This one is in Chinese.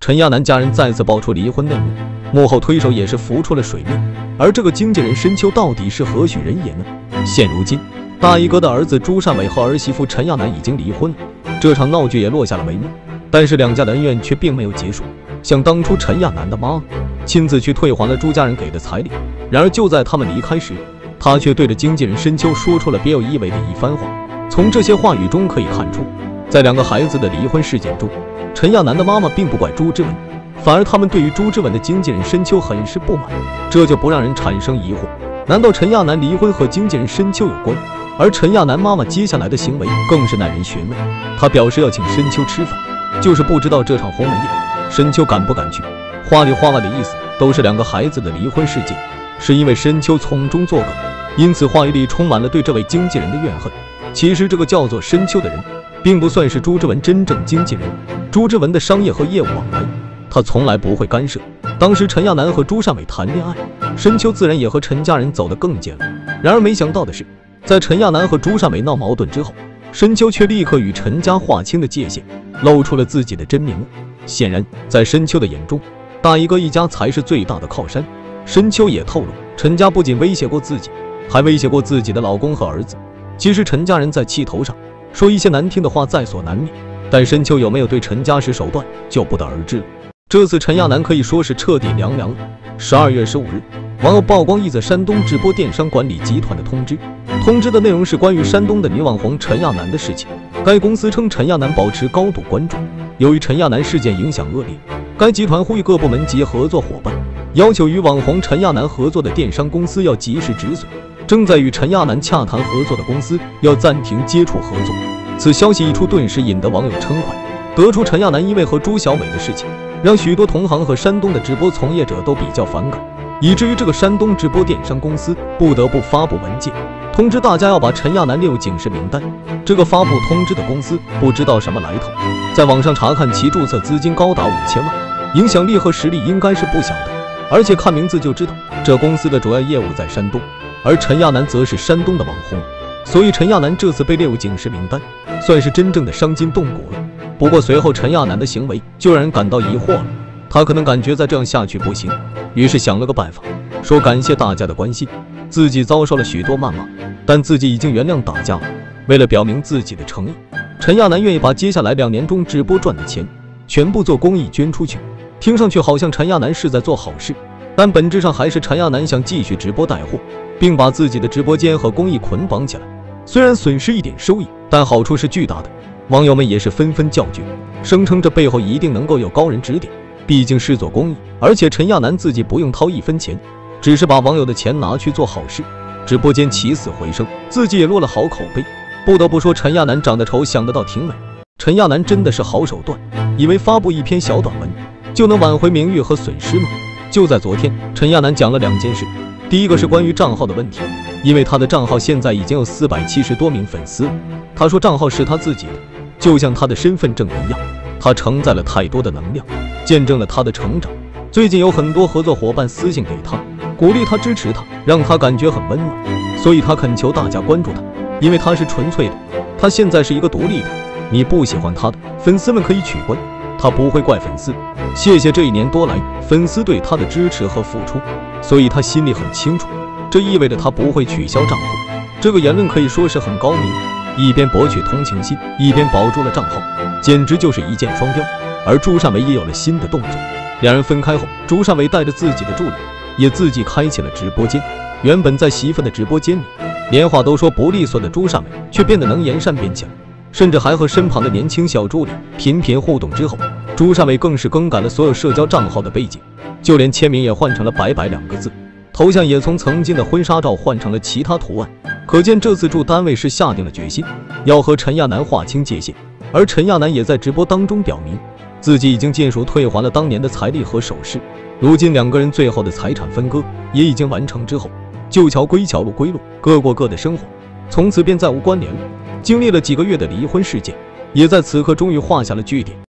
陈亚楠家人再次爆出离婚内幕，幕后推手也是浮出了水面。而这个经纪人申秋到底是何许人也呢？现如今，大衣哥的儿子朱善伟和儿媳妇陈亚楠已经离婚了，这场闹剧也落下了帷幕。但是两家的恩怨却并没有结束。想当初陈亚楠的妈亲自去退还了朱家人给的彩礼，然而就在他们离开时，他却对着经纪人申秋说出了别有意味的一番话。从这些话语中可以看出，在两个孩子的离婚事件中，陈亚楠的妈妈并不怪朱之文，反而他们对于朱之文的经纪人申秋很是不满。这就不让人产生疑惑：难道陈亚楠离婚和经纪人申秋有关？而陈亚楠妈妈接下来的行为更是耐人寻味。她表示要请申秋吃饭，就是不知道这场鸿门宴，申秋敢不敢去？话里话外的意思都是两个孩子的离婚事件，是因为申秋从中作梗，因此话语里充满了对这位经纪人的怨恨。其实这个叫做申秋的人，并不算是朱之文真正经纪人。朱之文的商业和业务往来，他从来不会干涉。当时陈亚楠和朱善伟谈恋爱，申秋自然也和陈家人走得更近了。然而没想到的是，在陈亚楠和朱善伟闹矛盾之后，申秋却立刻与陈家划清了界限，露出了自己的真面目。显然，在申秋的眼中，大衣哥一家才是最大的靠山。申秋也透露，陈家不仅威胁过自己，还威胁过自己的老公和儿子。其实陈家人在气头上说一些难听的话在所难免，但申秋有没有对陈家使手段就不得而知了。这次陈亚楠可以说是彻底凉凉了。十二月十五日，网友曝光一则山东直播电商管理集团的通知，通知的内容是关于山东的女网红陈亚楠的事情。该公司称陈亚楠保持高度关注，由于陈亚楠事件影响恶劣，该集团呼吁各部门及合作伙伴，要求与网红陈亚楠合作的电商公司要及时止损。正在与陈亚楠洽谈合作的公司要暂停接触合作。此消息一出，顿时引得网友称快。得出陈亚楠因为和朱小伟的事情，让许多同行和山东的直播从业者都比较反感，以至于这个山东直播电商公司不得不发布文件，通知大家要把陈亚楠列入警示名单。这个发布通知的公司不知道什么来头，在网上查看其注册资金高达五千万，影响力和实力应该是不小的。而且看名字就知道，这公司的主要业务在山东。而陈亚楠则是山东的网红，所以陈亚楠这次被列入警示名单，算是真正的伤筋动骨了。不过随后陈亚楠的行为就让人感到疑惑了，他可能感觉再这样下去不行，于是想了个办法，说感谢大家的关心，自己遭受了许多谩骂，但自己已经原谅大家了。为了表明自己的诚意，陈亚楠愿意把接下来两年中直播赚的钱全部做公益捐出去。听上去好像陈亚楠是在做好事，但本质上还是陈亚楠想继续直播带货。并把自己的直播间和公益捆绑起来，虽然损失一点收益，但好处是巨大的。网友们也是纷纷叫绝，声称这背后一定能够有高人指点，毕竟是做公益，而且陈亚楠自己不用掏一分钱，只是把网友的钱拿去做好事，直播间起死回生，自己也落了好口碑。不得不说，陈亚楠长得丑，想得到挺美。陈亚楠真的是好手段，以为发布一篇小短文就能挽回名誉和损失吗？就在昨天，陈亚楠讲了两件事。第一个是关于账号的问题，因为他的账号现在已经有四百七十多名粉丝。他说账号是他自己的，就像他的身份证一样，他承载了太多的能量，见证了他的成长。最近有很多合作伙伴私信给他，鼓励他、支持他，让他感觉很温暖。所以他恳求大家关注他，因为他是纯粹的。他现在是一个独立的，你不喜欢他的粉丝们可以取关，他不会怪粉丝。谢谢这一年多来粉丝对他的支持和付出。所以他心里很清楚，这意味着他不会取消账号。这个言论可以说是很高明，一边博取同情心，一边保住了账号，简直就是一箭双雕。而朱善伟也有了新的动作，两人分开后，朱善伟带着自己的助理，也自己开启了直播间。原本在媳妇的直播间里，连话都说不利索的朱善伟，却变得能言善辩起来，甚至还和身旁的年轻小助理频频互动。之后，朱善伟更是更改了所有社交账号的背景。就连签名也换成了“白白”两个字，头像也从曾经的婚纱照换成了其他图案。可见这次住单位是下定了决心，要和陈亚楠划清界限。而陈亚楠也在直播当中表明，自己已经尽数退还了当年的彩礼和首饰。如今两个人最后的财产分割也已经完成之后，旧桥归桥，路归路，各过各的生活，从此便再无关联了。经历了几个月的离婚事件，也在此刻终于画下了句点。